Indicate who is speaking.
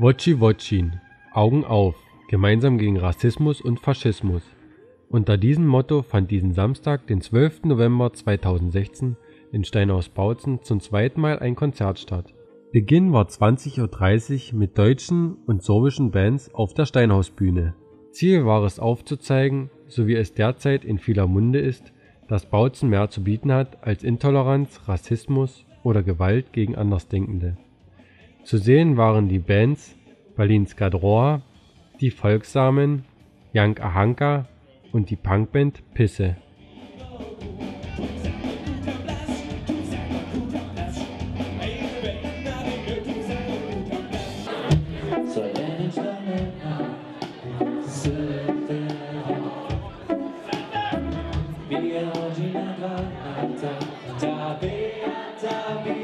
Speaker 1: Woci Wotschin – Augen auf! Gemeinsam gegen Rassismus und Faschismus. Unter diesem Motto fand diesen Samstag, den 12. November 2016 in Steinhaus-Bautzen zum zweiten Mal ein Konzert statt. Beginn war 20:30 Uhr mit deutschen und sorbischen Bands auf der Steinhausbühne. Ziel war es aufzuzeigen, so wie es derzeit in vieler Munde ist, dass Bautzen mehr zu bieten hat als Intoleranz, Rassismus oder Gewalt gegen Andersdenkende. Zu sehen waren die Bands Berlin Skadroa, die Volksamen, Jank Ahanka und die Punkband Pisse. Beata, Beata, Beata.